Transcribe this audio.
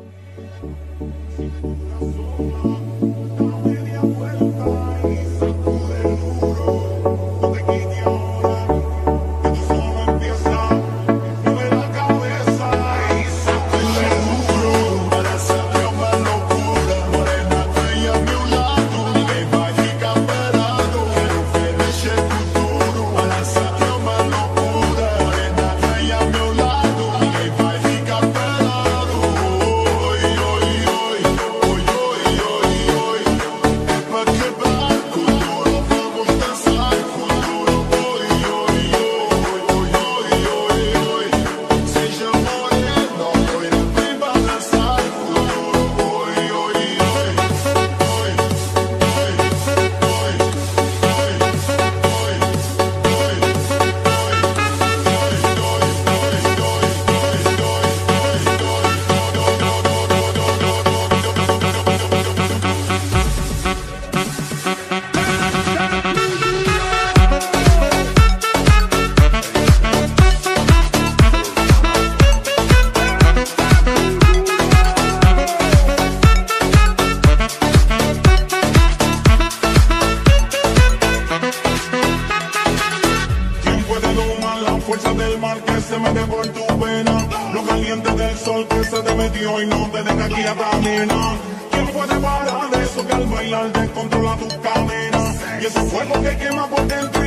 Thank sola media vuelta. Se mete por tu pena. Lo caliente del sol que se te metió y no te deja aquí a caminar. ¿Quién puede parar eso que al bailar descontrola tus cadenas? Y ese fuego que quema por dentro